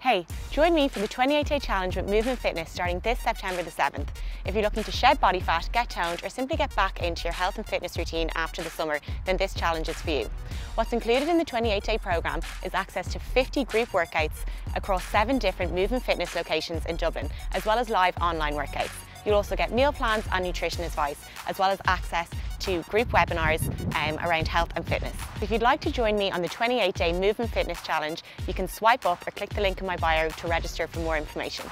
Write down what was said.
Hey, join me for the 28 day challenge with Movement Fitness starting this September the 7th. If you're looking to shed body fat, get toned, or simply get back into your health and fitness routine after the summer, then this challenge is for you. What's included in the 28 day programme is access to 50 group workouts across seven different Movement Fitness locations in Dublin, as well as live online workouts. You'll also get meal plans and nutrition advice, as well as access to group webinars um, around health and fitness. If you'd like to join me on the 28 day Movement Fitness Challenge, you can swipe up or click the link in my bio to register for more information.